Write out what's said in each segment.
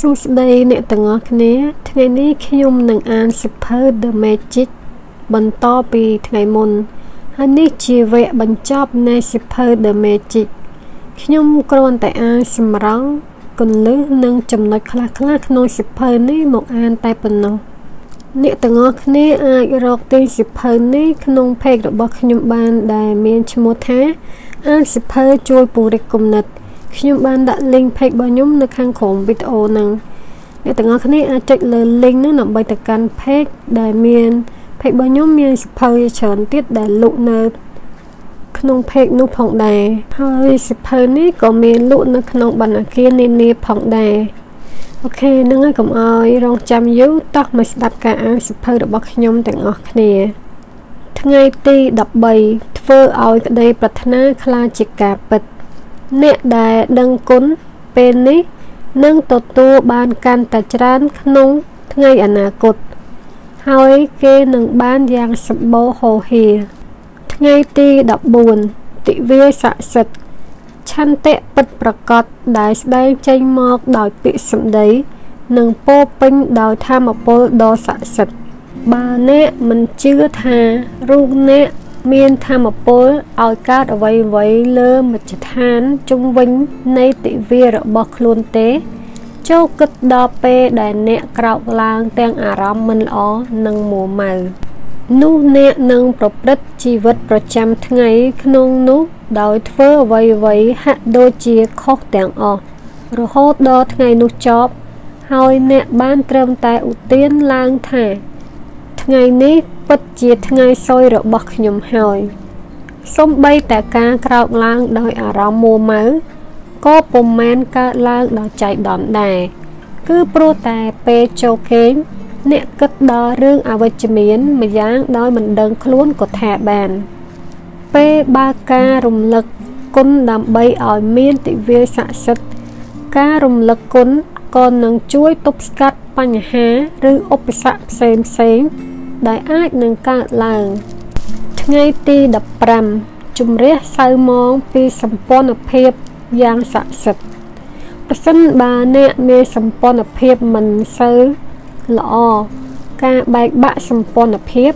សួស្តីអ្នកទាំងអស់គ្នាថ្ងៃនេះខ្ញុំនឹងអានសិភៅ The Magic បន្តពីថ្ងៃមុនហើយនេះជាវគ្គបញ្ចប់នៃសិភៅ The Magic ខ្ញុំគ្រាន់តែអានសម្រង់គន្លឹះនិងចំណុចខ្លះៗក្នុងសិភៅនេះមកអានតែប៉ុណ្ណោះអ្នកទាំងអស់គ្នាអាចរកទិញសិភៅនេះក្នុង page របស់ខ្ញុំបានដែលមានឈ្មោះថាអានសិភៅជួយពង្រីកគំនិត ខ្ញុំបានដាក់ link page របស់ខ្ញុំនៅខាងក្រោមវីដេអូហ្នឹងអ្នកទាំងអស់គ្នាអាចចុចលើ link ហ្នឹងដើម្បីទៅកាន់ page ដែលមាន page របស់ខ្ញុំមានសភៅច្រើនទៀតដែលលក់នៅក្នុង page នោះផងដែរហើយសភៅនេះក៏មានលក់នៅក្នុងបណ្ណាគារនានាផងដែរអូខេហ្នឹងហើយកុំអោយរងចាំយូរតោះមកស្ដាប់ការអានសភៅរបស់ខ្ញុំទាំងអស់គ្នាថ្ងៃទី13ធ្វើឲ្យក្តីប្រាថ្នាខ្លាចជាការពិត អ្នកដែលដឹងគុណពេលនេះនឹងទទួលបានកាន់តែច្រើនក្នុងថ្ងៃអនាគតហើយគេនឹងបានយ៉ាងសម្បូរហូរហៀថ្ងៃទី14ទិវាស័ក្តិសិទ្ធិឆន្ទៈពិតប្រកបដែលស្ដែងចេញមកដោយពាក្យសម្ដី និងពោពេញដោយធម៌ពលដ៏ស័ក្តិសិទ្ធិបើអ្នកមិនជឿថារូបអ្នក មានធម៌ពលឲ្យកើតអ្វីអ្វីលើមជ្ឈដ្ឋានជុំវិញនៃទិវារបស់ខ្លួនទេចូលគិតដល់ពេលដែលអ្នកក្រោកឡើងទាំងអារម្មណ៍មិនល្អនិងមួម៉ៅនោះអ្នកនឹងប្រព្រឹត្តជីវិតប្រចាំថ្ងៃក្នុងនោះដោយធ្វើអ្វីអ្វីហាក់ដូចជាខុសទាំងអស់រហូតដល់ថ្ងៃនោះចប់ហើយអ្នកបានត្រឹមតែឧទានឡើងថា ថ្ងៃនេះ ពិតជាថ្ងៃសោយរបស់ខ្ញុំហើយសំបីតែការក្រោកឡើងដោយអារម្មណ៍មួម៉ៅក៏ពុំមែនកើតឡើងដោយចៃដន្យដែរគឺព្រោះតែពេលចូលគេងអ្នកគិតដល់រឿងអវិជ្ជមានម្យ៉ាងដោយមិនដឹងខ្លួនក៏ថាបាន ពេលបើការរំលឹកគុណដើម្បីឲ្យមានទិវាស័ក្តិសិទ្ធិការរំលឹកគុណក៏នឹងជួយទប់ស្កាត់បញ្ហា ឬឧបសគ្គផ្សេងផ្សេង ដែលអាចនឹងកើតឡើង ថ្ងៃទី15ជំរះសៅមងពីសម្ព័ន្ធភាពយ៉ាងស័ក្តិសិទ្ធិប្រសិនបើអ្នកមានសម្ព័ន្ធភាពមិនសូវល្អការបែកបាក់សម្ព័ន្ធភាព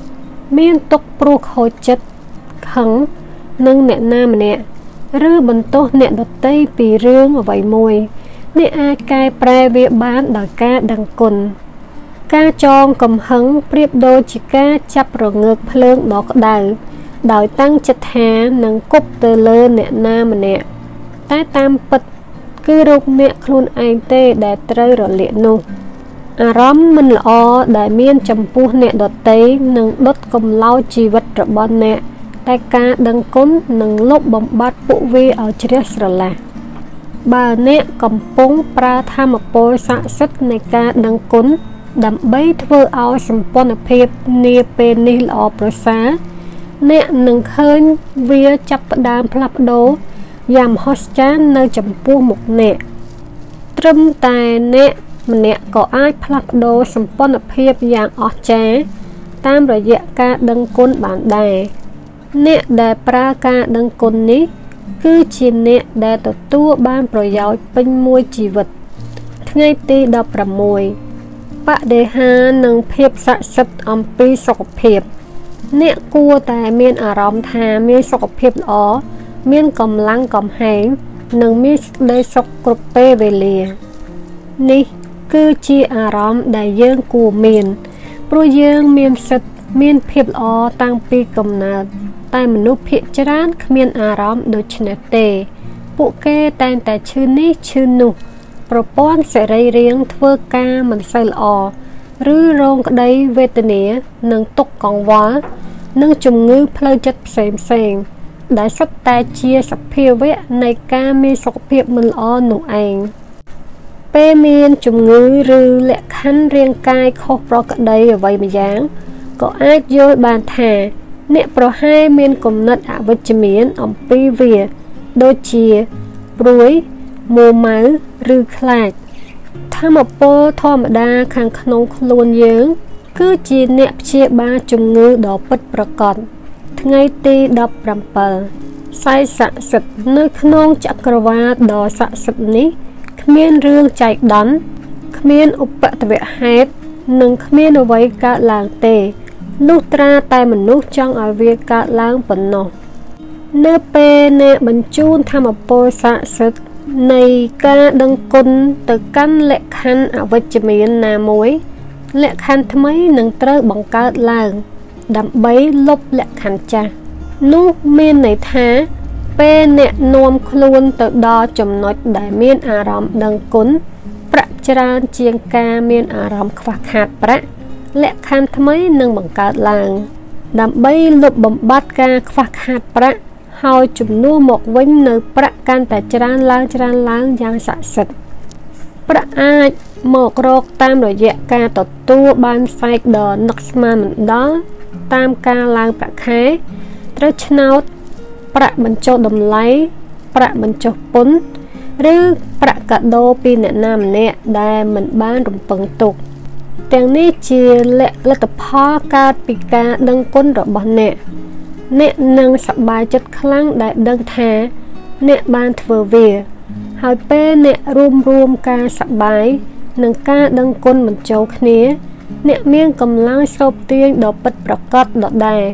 មានទុកព្រោះខូចចិត្តខឹងនឹងអ្នកណាម្នាក់ឬបន្ទោសអ្នកដតីពីរឿងអ្វីមួយ អ្នកអាចកែប្រែវាបានដោយការដឹងគុណ ការចងកំហឹងប្រៀបដូចជាការចាប់រងើកភ្លើងដ៏ក្តៅដោយតាំងចិត្តថានឹងគប់ទៅលើអ្នកណាម្នាក់តែតាមពិត គឺរោគអ្នកខ្លួនឯងទេដែលត្រូវរលាកនោះអារម្មណ៍មិនល្អដែលមានចំពោះអ្នកដតីនឹងដុតកំឡោចជីវិតរបស់អ្នកតែការដឹងគុណនឹងលុបបំបាត់ពួកវាឲ្យជ្រះស្រឡះបើអ្នកកំពុងប្រើធម៌ពលស័ក្តិសិទ្ធិនៃការដឹងគុណ ដើម្បីធ្វើឲ្យសម្ព័ន្ធភាពនាពេលនេះល្អប្រសើរអ្នកនឹងឃើញវាចាប់ផ្ដើមផ្លាស់ប្ដូរយ៉ាងមហស្ចារ្យនៅចំពោះមុខអ្នកត្រឹមតែអ្នកម្នាក់ក៏អាចផ្លាស់ប្ដូរសម្ព័ន្ធភាពយ៉ាងអស្ចារ្យតាមរយៈការដឹងគុណបានដែរអ្នកដែលប្រើការដឹងគុណនេះ គឺជាអ្នកដែលទទួលបានប្រយោជន៍ពេញមួយជីវិត ថ្ងៃទី16 បដិហានិងភាពស័ក្តិសិទ្ធិអំពីសុខភាព អ្នកគួរតែមានអារម្មណ៍ថាមានសុខភាពល្អមានកម្លាំងកំហែងនិងមានសេចក្តីសុខគ្រប់ពេលវេលា នេះគឺជាអារម្មណ៍ដែលយើងគួរមានព្រោះយើងមានសិទ្ធិមានភាពល្អតាំងពីកំណើតតែមនុស្សភាគច្រើនគ្មានអារម្មណ៍ដូចនេះទេ ពួកគេតែងតែឈឺនេះឈឺនោះ ប្រព័ន្ធសរីរាង្គធ្វើការមិនសូវល្អឬរងក្តីវេទនានិងទុក្ខកង្វល់និងជំងឺផ្លូវចិត្តផ្សេងផ្សេងដែលសុទ្ធតែជាសភាវៈនៃការមានសុខភាពមិនល្អនោះឯងពេលមានជំងឺឬលក្ខខណ្ឌរាងកាយខុសប្រក្រតីអ្វីម្យ៉ាងក៏អាចយល់បានថា អ្នកប្រហែលមានគំនិតអវិជ្ជមានអំពីវា ដូចជាព្រួយ មួម៉ៅឬខ្លាចធម្មពលធម្មតាខាងក្នុងខ្លួនយើង គឺជាអ្នកព្យាបាលជំងឺដ៏ពិតប្រាកដថ្ងៃទី17ស័យស័ក្តិសិទ្ធិនៅក្នុងចក្រវាឡដ៏ស័ក្តិសិទ្ធិនេះគ្មានរឿងចៃដន្យគ្មានឧបតវហេតុនិងគ្មានអ្វីកើតឡើងទេលុះត្រាតែមនុស្សចង់ឲ្យវាកើតឡើងប៉ុណ្ណោះនៅពេលអ្នកបញ្ជូនធម្មពលស័ក្តិសិទ្ធិ នៃការដឹងគុណទៅកាន់លក្ខខណ្ឌអវិជ្ជមានណាមួយ លក្ខខណ្ឌថ្មីនឹងត្រូវបង្កើតឡើង ដើម្បីលុបលក្ខខណ្ឌចាស់នោះមានន័យថាពេលអ្នកនាំខ្លួនទៅដល់ចំណុចដែលមានអារម្មណ៍ដឹងគុណប្រាក់ច្រើនជាងការមានអារម្មណ៍ខ្វះខាតប្រាក់លក្ខខណ្ឌថ្មីនឹងបង្កើតឡើង ដើម្បីលុបបំបាត់ការខ្វះខាតប្រាក់ ហើយជំនួសមកវិញនៅប្រាក់កាន់តែច្រើនឡើងច្រើនឡើងយ៉ាងស័ក្តិសិទ្ធិប្រាក់អាចមករកតាមរយៈការទទួលបានផ្សែកដ៏នឹកស្មានមិនដល់តាមការឡើងប្រាក់ខែត្រូវឆ្នោតប្រាក់បញ្ចុះតម្លៃប្រាក់បញ្ចុះពន្ធឬប្រាក់កាដូពីអ្នកណាម្នាក់ដែលមិនបានរំពឹងទុកទាំងនេះជាលទ្ធផលកើតពីការដឹងគុណរបស់អ្នក អ្នកនឹងសប្បាយចិត្តខ្លាំងដែលដឹងថា អ្នកបានធ្វើវា ហើយពេលអ្នករួមរួមការសប្បាយនិងការដឹងគុណបញ្ចូលគ្នា អ្នកមានកម្លាំងស្រូបទាញដ៏ពិតប្រាកដដដែល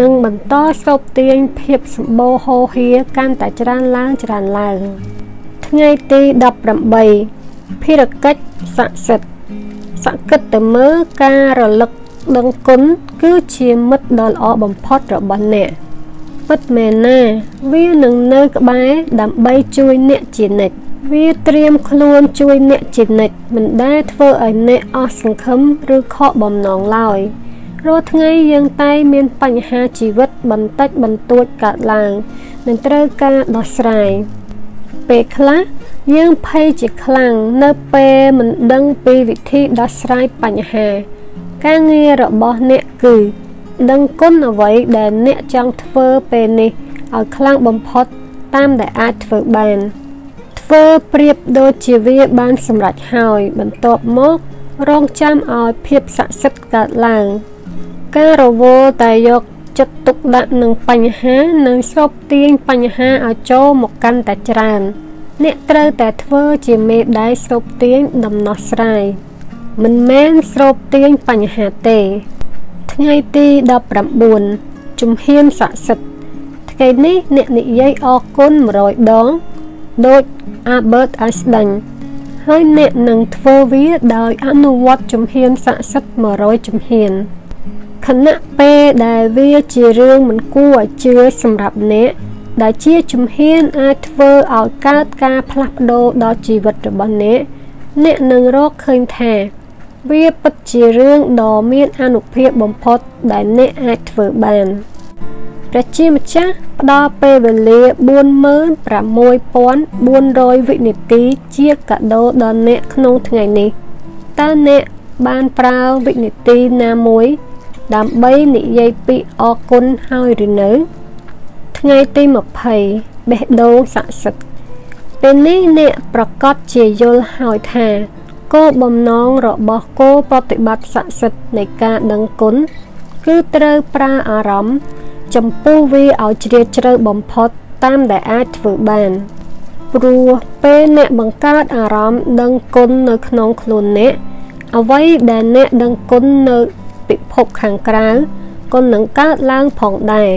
និងបន្តស្រូបទាញភាពសម្បូរហូរហៀកាន់តែច្រើនឡើងច្រើនឡើងថ្ងៃទី18ភារកិច្ចស័ក្តិសិទ្ធិសក្កិតទៅមើលការរលឹក ដឹងគុណគឺជាមិត្តដ៏ល្អបំផុតរបស់អ្នកពិតមែនណាវានឹងនៅក្បែរដើម្បីជួយអ្នកជានិច្ចវាត្រៀមខ្លួនជួយអ្នកជានិច្ចមិនដែលធ្វើឲ្យអ្នកអស់សង្ឃឹមឬខកបំណងឡើយរាល់ថ្ងៃយើងតែមានបញ្ហាជីវិតបន្តិចបន្តួចកើតឡើងនឹងត្រូវការដោះស្រាយពេលខ្លះយើងភ័យជាខ្លាំងនៅពេលមិនដឹងពីវិធីដោះស្រាយបញ្ហា ការងាររបស់អ្នកគឺដឹងគុណអ្វីដែលអ្នកចង់ធ្វើពេលនេះឲ្យខ្លាំងបំផុតតាមដែលអាចធ្វើបានធ្វើប្រៀបដូចជាវាបានសម្រេចហើយ បន្ទាប់មករងចាំឲ្យភាពស័ក្តិសិទ្ធិកើតឡើងការរវល់តែយកចិត្តទុកដាក់នឹងបញ្ហានិងស្រូបទាញបញ្ហាឲ្យចូលមកកាន់តែច្រើន អ្នកត្រូវតែធ្វើជាមេដៃស្រូបទាញដំណោះស្រាយ មិនមែនស្រូបទាញបញ្ហាទេ ថ្ងៃទី19ជំហានស័ក្តិសិទ្ធិថ្ងៃនេះអ្នកនិយាយអរគុណ100ដងដូច Albert Einstein ហើយអ្នកនឹងធ្វើវាដោយអនុវត្តជំហានស័ក្តិសិទ្ធិ100ជំហានខណៈពេលដែលវាជារឿងមិនគួរឲ្យជឿសម្រាប់អ្នកដែលជាជំហានអាចធ្វើឲ្យកើតការផ្លាស់ប្ដូរដល់ជីវិតរបស់អ្នកអ្នកនឹងរកឃើញថា វាពិតជារឿងដ៏មានអនុភាពបំផុតដែលអ្នកអាចធ្វើបានព្រះជាម្ចាស់ផ្ដល់ពេលវេលា46400វិនាទីជាកាដូដល់អ្នកក្នុងថ្ងៃនេះតើអ្នកបានប្រើវិនាទីណាមួយ ដើម្បីនិយាយពីអរគុណហើយឬនៅ ថ្ងៃទី20បេះដូងស័ក្តិសិទ្ធិពេលនេះអ្នកប្រកាសជាយល់ហើយថា គោលបំណងរបស់គោលប្រតិបត្តិស័ក្តិសិទ្ធិនៃការដឹងគុណគឺត្រូវប្រើអារម្មណ៍ចំពោះវាឲ្យជ្រាលជ្រៅបំផុតតាមដែលអាចធ្វើបានព្រោះពេលអ្នកបង្កើតអារម្មណ៍ដឹងគុណនៅក្នុងខ្លួនអ្នកអ្វីដែលអ្នកដឹងគុណនៅពិភពខាងក្រៅក៏នឹងកើតឡើងផងដែរ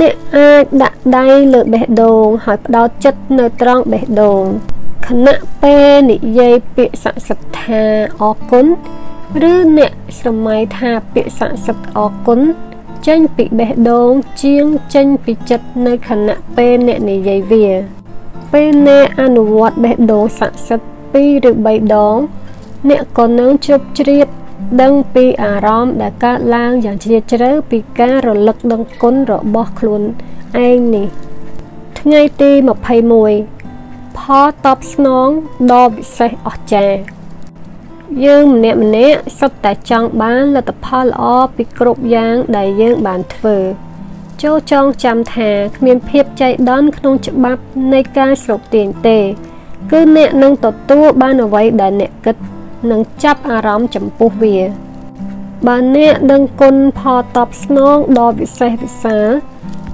អ្នកអាចដាក់ដៃលើបេះដូងហើយផ្ដោតចិត្តនៅត្រង់បេះដូង ខណៈពេលនិយាយពាក្យស័ក្តិសិទ្ធិថាអរគុណឬអ្នកស្រមៃថាពាក្យស័ក្តិសិទ្ធិអរគុណចេញពីបេះដូងជាងចេញពីចិត្តនៅខណៈពេលអ្នកនិយាយវា ពេលអ្នកអនុវត្តបេះដូងស័ក្តិសិទ្ធិ2ឬ3ដង អ្នកក៏នឹងជ្រាបជ្រាបដឹងពីអារម្មណ៍ដែលកើតឡើងយ៉ាងជ្រាលជ្រៅពីការរលឹកដឹងគុណរបស់ខ្លួនឯងនេះ ថ្ងៃទី21 ផលតបស្នងដ៏ពិសេសអស្ចារ្យយើងម្នាក់ម្នាក់សុទ្ធតែចង់បានលទ្ធផលល្អពីគ្រប់យ៉ាងដែលយើងបានធ្វើចូលចងចាំថាគ្មានភាពចៃដន្យក្នុងច្បាប់នៃការស្រុកទាញទេ គឺអ្នកនឹងទទួលបានអ្វីដែលអ្នកគិតនិងចាប់អារម្មណ៍ចំពោះវាបើអ្នកដឹងគុណផលតបស្នងដ៏វិសេសវិសាល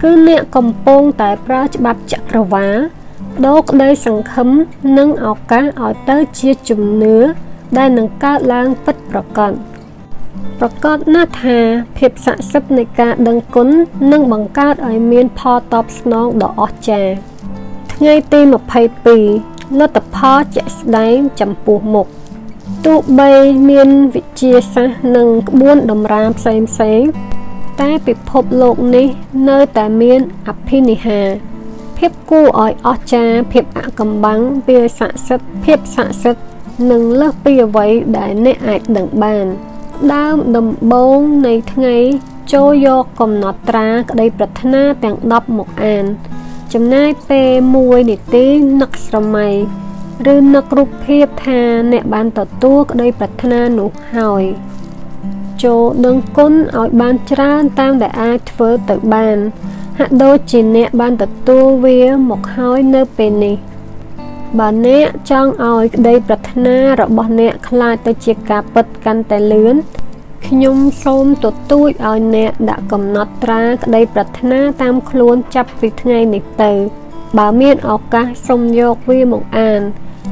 គឺអ្នកកំពុងតែប្រើច្បាប់ចក្រវាល ដូរក្តីសង្ឃឹមនិងឱកាសឲ្យទៅជាជំនឿដែលនឹងកើតឡើងពិតប្រាកដប្រកាសណាស់ថាភាពស័ក្តិសិទ្ធិនៃការដឹងគុណនឹងបង្កើតឲ្យមានផលតបស្នងដ៏អស្ចារ្យថ្ងៃទី22លទ្ធផលជាក់ស្ដែងចំពោះមុខទោះបីមានវិជាសាស្ត្រនិងក្បួនតម្រាផ្សេងផ្សេងតែពិភពលោកនេះនៅតែមានអភិនិហា ភាពគួរឲ្យអស្ចារ្យភាពអកំបាំងវាស័ក្តិសិទ្ធិភាពស័ក្តិសិទ្ធិនិងលើសពីអ្វីដែលអ្នកអាចដឹងបាន ដើមដំបូងនៃថ្ងៃចូលយកកំណត់ត្រាក្តីប្រាថ្នាទាំង10មកអាន ចំណាយពេល1នាទីនឹកស្រមៃឬនឹករូបភាពថាអ្នកបានទទួលក្តីប្រាថ្នានោះហើយចូលដឹងគុណឲ្យបានច្រើនតាមដែលអាចធ្វើទៅបាន ហាក់ដូចជាអ្នកបានទទួលវាមកហើយនៅពេលនេះបើអ្នកចង់ឲ្យក្តីប្រាថ្នារបស់អ្នកខ្លាចទៅជាការពិតកាន់តែលឿនខ្ញុំសូមទទូចឲ្យអ្នកដាក់កំណត់ត្រាក្តីប្រាថ្នាតាមខ្លួនចាប់ពីថ្ងៃនេះទៅ បើមានឱកាសសូមយកវាមកអាន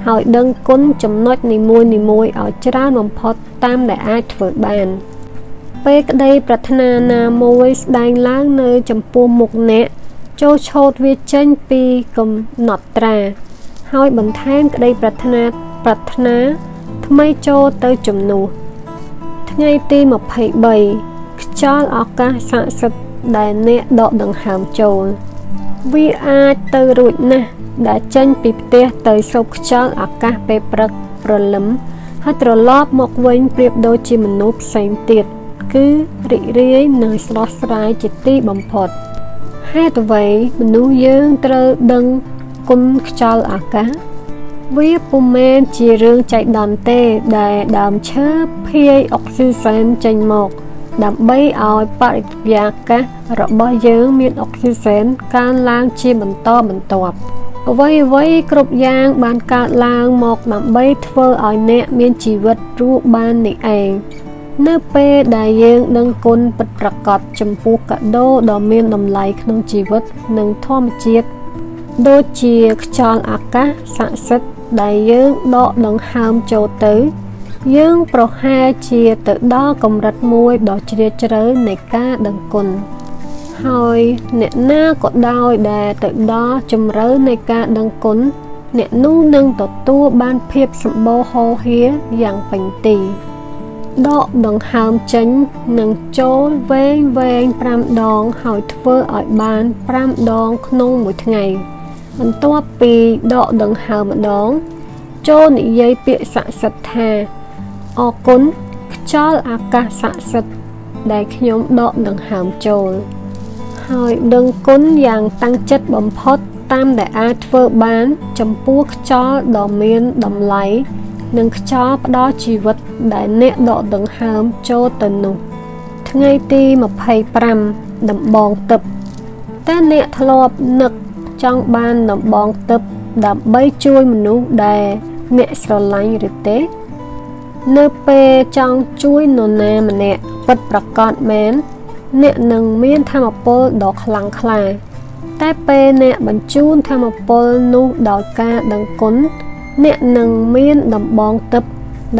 ហើយដឹងគុណចំណុចនីមួយៗឲ្យច្រើនបំផុតតាមដែលអាចធ្វើបាន។ ពេលក្តីប្រាថ្នាណាមួយស្ដែងឡើងនៅចំពោះមុខអ្នកចូលឆោតវាចេញពីកំណត់ត្រា ហើយបន្ថែមក្តីប្រាថ្នាប្រាថ្នាថ្មីចូលទៅជំនួសថ្ងៃទី23ខ្យល់ឱកាសស័ក្តិសិទ្ធិដែលអ្នកដកដង្ហើមចូលវាអាចទៅរួចណាស់ដែលចេញពីផ្ទះទៅសូបខ្យល់អាកាសពេលព្រឹកព្រលឹមហើយត្រឡប់មកវិញប្រៀបដូចជាមនុស្សផ្សេងទៀត គឺរីករាយនិងស្រស់ស្រាយជាទីបំផុតហេតុអ្វីមនុស្សយើងត្រូវដឹងគុណខ្យល់អាកាសវាពុំមែនជារឿងចៃដន្យទេដែលដើមឈើភាយអុកស៊ីសែនចេញមកដើម្បីឲ្យបរិយាកាសរបស់យើងមានអុកស៊ីសែនកើនឡើងជាបន្តបន្ទាប់អ្វីអ្វីគ្រប់យ៉ាងបានកើតឡើងមកដើម្បីធ្វើឲ្យអ្នកមានជីវិតរស់បាននេះឯង នៅពេលដែលយើងដឹងគុណពិតប្រាកដចំពោះកាដូដ៏មានតម្លៃក្នុងជីវិតនិងធម្មជាតិដូចជាខ្យល់អាកាសស័ក្តិសិទ្ធិដែលយើងដកដង្ហើមចូលទៅ យើងប្រហែលជាទៅដល់កម្រិតមួយដ៏ជ្រាលជ្រៅនៃការដឹងគុណហើយអ្នកណាក៏ដោយដែលទៅដល់ជម្រៅនៃការដឹងគុណអ្នកនោះនឹងទទួលបានភាពសម្បូរហូរហៀយ៉ាងពេញទី ដកដង្ហើមចេញនិងចូលវែងវែង5ដងហើយធ្វើឲ្យបាន5ដងក្នុងមួយថ្ងៃបន្ទាប់ពីដកដង្ហើមម្ដង ចូលនិយាយពាក្យស័ក្តិសិទ្ធិថាអរគុណខ្យល់អាកាសស័ក្តិសិទ្ធិដែលខ្ញុំដកដង្ហើមចូល ហើយដឹងគុណយ៉ាងតាំងចិត្តបំផុតតាមដែលអាចធ្វើបាន ចំពោះខ្យល់ដ៏មានតម្លៃ និងខ្យល់ផ្ដល់ជីវិតដែលអ្នកដកដង្ហើមចូលទៅនោះថ្ងៃទី25ដំបងទឹកតើអ្នកធ្លាប់នឹកចង់បានដំបងទឹកដើម្បីជួយមនុស្សដែលអ្នកស្រឡាញ់ឬទេ នៅពេលចង់ជួយនរណាម្នាក់ពិតប្រាកដមែនអ្នកនឹងមានធម៌ពលដ៏ខ្លាំងក្លាតែពេលអ្នកបញ្ជូនធម៌ពលនោះដោយការដឹងគុណ អ្នកនឹងមានដំបងទឹក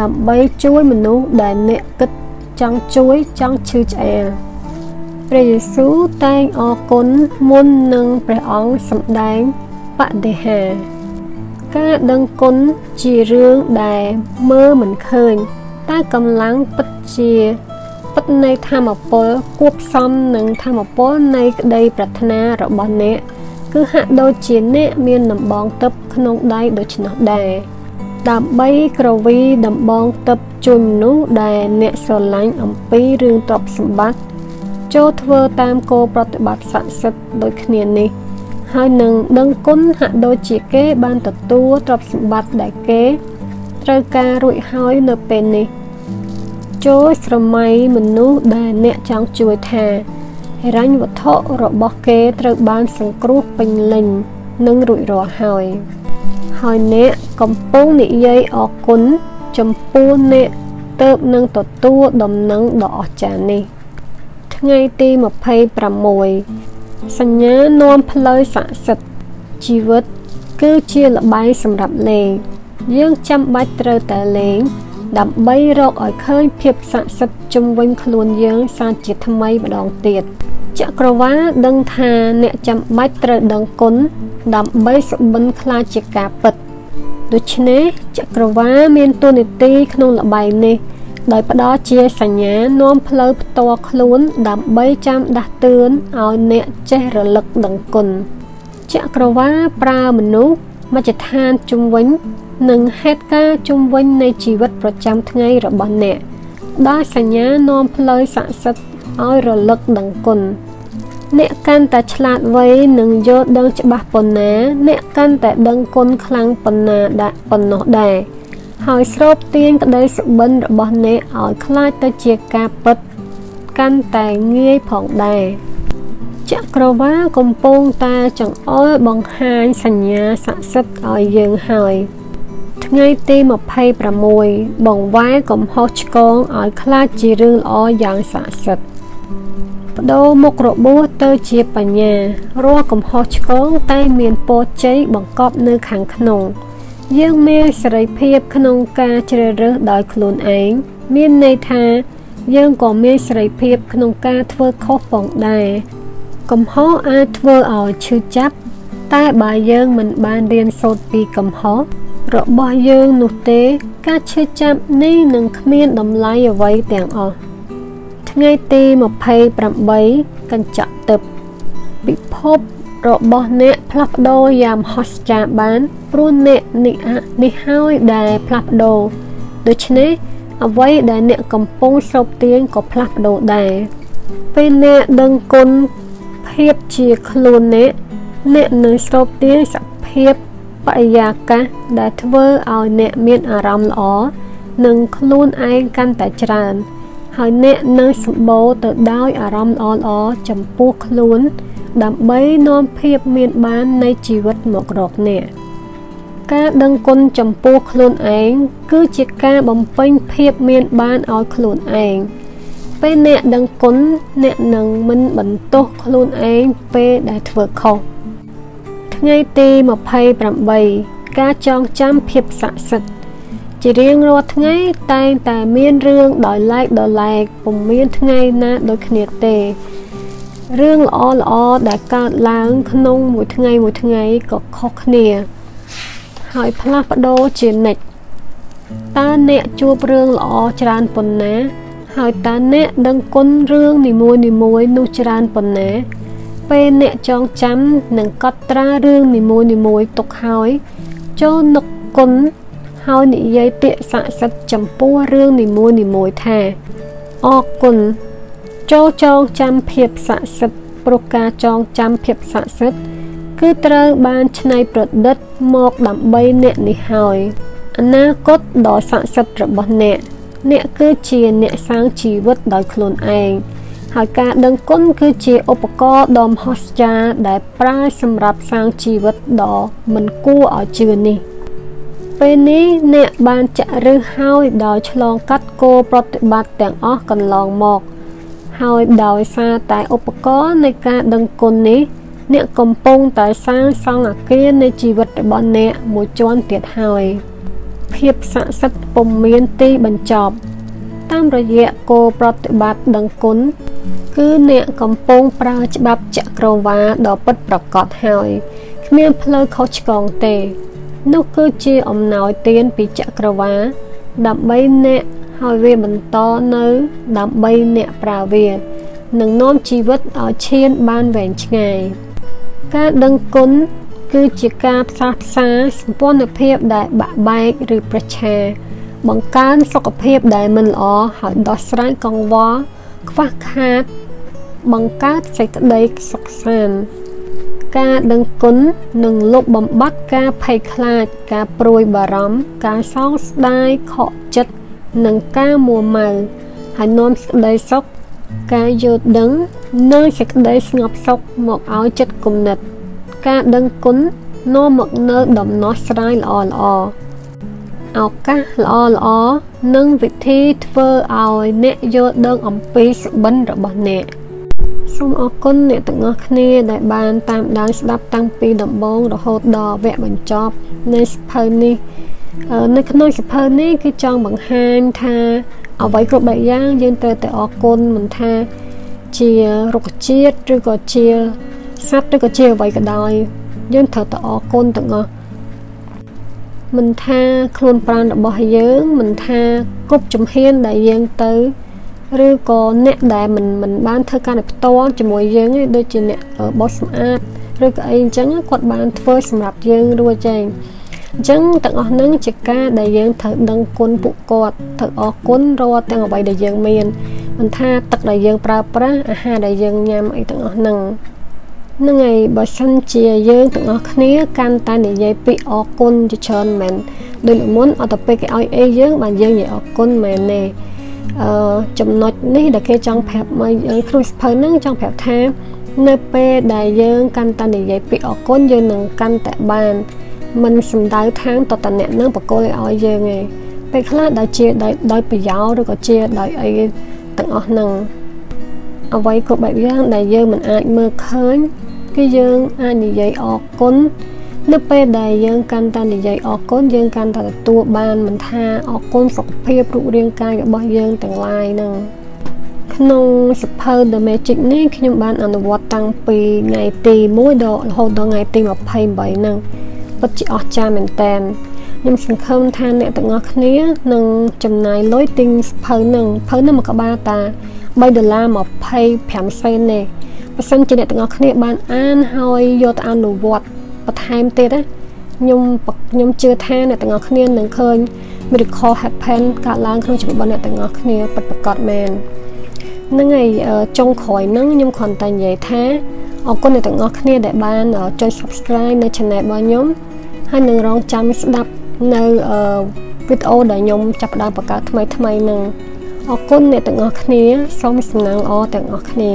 ដើម្បីជួយមនុស្សដែលអ្នកគិតចង់ជួយចង់ឈឺឆ្អែលព្រះយេស៊ូវតែងអរគុណមុននឹងព្រះអង្គសម្ដែងបដិហាការដឹងគុណជារឿងដែលមើលមិនឃើញតែកម្លាំងពិតជាពិតនៃធម៌ពលគួបផ្សំនឹងធម៌ពលនៃក្តីប្រាថ្នារបស់អ្នក គឺហាក់ដូចជាអ្នកមានដំបងទឹកក្នុងដៃដូច្នោះដែរដើម្បីក្រវីដំបងទឹកជូនមនុស្សដែលអ្នកស្រឡាញ់អំពីរឿងទ្រព្យសម្បត្តិចូលធ្វើតាមគោលប្រតិបត្តិស័ក្តិសិទ្ធិដូចគ្នានេះ ហើយនឹងដឹងគុណហាក់ដូចជាគេបានទទួលទ្រព្យសម្បត្តិដែលគេត្រូវការរួចហើយនៅពេលនេះ ចូលស្រមៃមនុស្សដែលអ្នកចង់ជួយថា ហិរញ្ញវត្ថុរបស់គេត្រូវបានសង្គ្រោះពេញលេញនិងរួចរាល់ហើយហើយអ្នកកំពុងនិយាយអរគុណចំពោះអ្នកទៅនឹងទទួលដំណឹងដ៏អស្ចារ្យនេះ ថ្ងៃទី26សញ្ញានាំផ្លូវស័ក្តិសិទ្ធិជីវិត គឺជាល្បែងសម្រាប់លេងយើងចាំបាច់ត្រូវតែលេង ដើម្បីរកឲ្យឃើញភាពស័ក្តិសិទ្ធិជំវិញខ្លួនយើងសាជាថ្មីម្ដងទៀត ចក្រវាលដឹងថាអ្នកចាំបាច់ត្រូវដឹងគុណដើម្បីសុបិនខ្លាចជាការពិតដូច្នេះចក្រវាលមានតួនាទីក្នុងល្បែងនេះដោយផ្ដល់ជាសញ្ញានាំផ្លូវផ្ទាល់ខ្លួនដើម្បីចាំដាស់តឿនឲ្យអ្នកចេះរលឹកដឹងគុណចក្រវាលប្រើមនុស្សមជ្ឈដ្ឋានជំវិញនិងហេតុការណ៍ជំវិញនៃជីវិតប្រចាំថ្ងៃរបស់អ្នកដោយសញ្ញានាំផ្លូវស័ក្តិសិទ្ធឲ្យរលឹកដឹងគុណ អ្នកកាន់តែឆ្លាតវៃនិងយល់ដឹងច្បាស់ប៉ុណ្ណា អ្នកកាន់តែដឹងគុណខ្លាំងប៉ុណ្ណាដាក់ប៉ុណ្ណោះដែរហើយស្រូបទាញក្តីសុបិនរបស់អ្នកឲ្យคล้ายទៅជាការពិតកាន់តែងាយផងដែរចក្រវាលកំពុងតែចង្អុលបង្ហាញសញ្ញាស័ក្តិសិទ្ធិឲ្យយើងហើយថ្ងៃទី26បង្វែរកំហុសឆ្គងឲ្យខ្លាចជារឿងល្អយ៉ាងស័ក្តិសិទ្ធិ បដូរមុខរបួសទៅជាបញ្ញារាល់កំហុសឆ្គងតែមានពរជ័យបង្កប់នៅខាងក្នុង យើងមានសេរីភាពក្នុងការជ្រើសរើសដោយខ្លួនឯងមានន័យថាយើងក៏មានសេរីភាពក្នុងការធ្វើខុសផងដែរកំហុសអាចធ្វើឲ្យឈឺចាប់ តែបើយើងមិនបានរៀនសូត្រពីកំហុសរបស់យើងនោះទេ ការឈឺចាប់នេះនឹងគ្មានតម្លៃអ្វីទាំងអស់ ថ្ងៃទី28កញ្ចក់ទឹកពិភពរបស់អ្នកផ្លាស់ប្ដូរយ៉ាងមហស្ចារ្យបានព្រោះអ្នកនេះនេះហើយដែលផ្លាស់ប្ដូរដូច្នេះអ្វីដែលអ្នកកំពុងស្រូបទាញក៏ផ្លាស់ប្ដូរដែរពេលអ្នកដឹងគុណភាពជាខ្លួនអ្នកអ្នកនឹងស្រូបទាញសភាពបរិយាកាសដែលធ្វើឲ្យអ្នកមានអារម្មណ៍ល្អនិងខ្លួនឯងកាន់តែច្រើន ហើយអ្នកនឹងសម្បូរទៅដោយអារម្មណ៍ល្អៗចំពោះខ្លួន ដើម្បីនាំភាពមានបាននៃជីវិតមករកអ្នកការដឹងគុណចំពោះខ្លួនឯងគឺជាការបំពេញភាពមានបានឲ្យខ្លួនឯងពេលអ្នកដឹងគុណអ្នកនឹងមិនបន្ទោសខ្លួនឯងពេលដែលធ្វើខុសថ្ងៃទី28ការចងចាំភាពស័ក្តិសិទ្ធិ ជារៀងរាល់ថ្ងៃតែងតែមានរឿងដោយឡែកដោយឡែកពុំមានថ្ងៃណាដូចគ្នាទេរឿងល្អល្អដែលកើតឡើងក្នុងមួយថ្ងៃមួយថ្ងៃក៏ខុសគ្នា ហើយផ្លាស់ប្ដូរជានិច្ចតើអ្នកជួបរឿងល្អច្រើនប៉ុណ្ណា ហើយតើអ្នកដឹងគុណរឿងនីមួយនីមួយនោះច្រើនប៉ុណ្ណាពេលអ្នកចងចាំនិងកត់ត្រារឿងនីមួយនីមួយទុកហើយចូលនឹកគុណ ហើយនិយាយពាក្យស័ក្តិសិទ្ធិចំពោះរឿងនីមួយនីមួយថាអរគុណចូលចងចាំភាពស័ក្តិសិទ្ធិព្រោះការចងចាំភាពស័ក្តិសិទ្ធិគឺត្រូវបានច្នៃប្រឌិតមកដើម្បីអ្នកនេះហើយអនាគតដ៏ស័ក្តិសិទ្ធិរបស់អ្នកអ្នកគឺជាអ្នកសាងជីវិតដោយខ្លួនឯងហើយការដឹងគុណគឺជាឧបករណ៍ដ៏មហស្ចារ្យដែលប្រើសម្រាប់សាងជីវិតដ៏មិនគួរឲ្យជឿនេះ ពេលនេះអ្នកបានចាក់ឫសហើយដោយឆ្លងកាត់គោលប្រតិបត្តិទាំងអស់កន្លងមក ហើយដោយសារតែឧបករណ៍នៃការដឹងគុណនេះ អ្នកកំពុងតែសាងសង់អគារនៃជីវិតរបស់អ្នកមួយជាន់ទៀតហើយភាពស័ក្តិសិទ្ធិពុំមានទីបញ្ចប់ តាមរយៈគោលប្រតិបត្តិដឹងគុណគឺអ្នកកំពុងប្រើច្បាប់ចក្រវាលដ៏ពិតប្រាកដហើយគ្មានផ្លូវខុសឆ្គងទេ នោះគឺជាអំណោយទានពីចក្រវាលដើម្បីអ្នកហើយវាបន្តនៅ ដើម្បីអ្នកប្រើវានឹងនាំជីវិតឲ្យឈានបានវែងឆ្ងាយការដឹងគុណគឺជាការផ្សះផ្សាសម្ព័ន្ធភាពដែលបាក់បែកឬប្រឆាបង្កើនសុខភាពដែលមិនល្អហើយដោះស្រាយកង្វល់ខ្វះខាត បង្កើតសេចក្តីសុខសាន្ត ការដឹងគុណនឹងលុបបំបាត់ការភ័យខ្លាច ការព្រួយបារម្ភការសោកស្ដាយខកចិត្តនិងការមួម៉ៅហើយនាំសេចក្តីសុខការយល់ដឹងនិងសេចក្តីស្ងប់សុខមកឲ្យចិត្តគំនិត ការដឹងគុណនាំមកនៅដំណោះស្រាយល្អល្អឱកាសល្អល្អនិងវិធីធ្វើឲ្យអ្នកយល់ដឹងអំពីសុបិនរបស់អ្នក សូមអរគុណអ្នកទាំងអស់គ្នាដែលបានតាមដានស្ដាប់តាំងពីដំបូងរហូតដល់វគ្គបញ្ចប់នៃសភៅនេះនៅក្នុងសភៅនេះគឺចង់បង្ហាញថាអ្វីគ្រប់បែបយ៉ាងយើងត្រូវតែអរគុណមិនថាជារុក្ខជាតិឬក៏ជាសត្វឬក៏ជាអ្វីក៏ដោយយើងត្រូវតែអរគុណទាំងអស់មិនថាខ្លួនប្រាណរបស់យើងមិនថាគ្រប់ជំហានដែលយើងទៅ ឬក៏អ្នកដែលមិនមិនបានធ្វើការផ្ទាល់ជាមួយយើងឯងដូចជាអ្នកបោសសម្អាតឬក៏អីអញ្ចឹងគាត់បានធ្វើសម្រាប់យើងរួចឯងអញ្ចឹងទាំងអស់ហ្នឹងជាការដែលយើងត្រូវដឹងគុណពួកគាត់ត្រូវអរគុណរាល់ទាំងអ្វីដែលយើងមានមិនថាទឹកដែលយើងប្រើប្រាស់អាហារដែលយើងញ៉ាំអីទាំងអស់ហ្នឹងនឹងហើយបើសិនជាយើងទាំងអស់គ្នាកាន់តែនិយាយពីអរគុណជាច្រើនមែនដូចមុនអត់ទៅពេលគេឲ្យអីយើងបានយើងនិយាយអរគុណមែនទេ អឺចំណុចនេះដែលគេចង់ប្រាប់មកក្នុងសភៅហ្នឹងចង់ប្រាប់ថា នៅពេលដែលយើងកាន់តែនិយាយពីអរគុណយើងនឹងកាន់តែបានមិនសំដៅថាងតតអ្នកនឹងបកគលឲ្យយើងឯងពេលខ្លះដែលជាដោយដោយប្រយោជន៍ឬក៏ជាដោយអីទាំងអស់ហ្នឹងអ្វីគ្រប់បែបយ៉ាងដែលយើងមិនអាចមើលឃើញគឺយើងអាចនិយាយអរគុណ នៅពេលដែលយើងកាន់តែនិយាយអរគុណយើងកាន់តែទទួលបានមិនថាអរគុណសុខភាពរូបរាងកាយរបស់យើងទាំងឡាយហ្នឹងក្នុងសភៅ The Magic នេះខ្ញុំបានអនុវត្តតាំងពីថ្ងៃទី1ដល់រហូតដល់ថ្ងៃទី28ហ្នឹងពិតជាអស្ចារ្យមែនតើខ្ញុំសង្ឃឹមថាអ្នកទាំងអស់គ្នានឹងចំណាយលុយទិញសភៅនឹងភៅនឹងមួយក្បាលតា3ដុល្លារ25សេនទេបើសិនជាអ្នកទាំងអស់គ្នាបានអានហើយយកទៅអនុវត្ត បន្ថែមទៀតណាខ្ញុំខ្ញុំជឿថាអ្នកទាំងអស់គ្នានឹងឃើញ miracle happen កើតឡើងក្នុងជីវិតរបស់អ្នកទាំងអស់គ្នាពិតប្រាកដមែនហ្នឹងហើយចុងក្រោយហ្នឹងខ្ញុំគ្រាន់តែនិយាយថាអរគុណអ្នកទាំងអស់គ្នាដែលបានចុច subscribe នៅ channel របស់ខ្ញុំហើយនឹងរងចាំស្ដាប់នៅវីដេអូដែលខ្ញុំចាប់ផ្ដើមបង្កើតថ្មីថ្មីនឹងអរគុណអ្នកទាំងអស់គ្នាសូមសំណាងល្អទាំងអស់គ្នា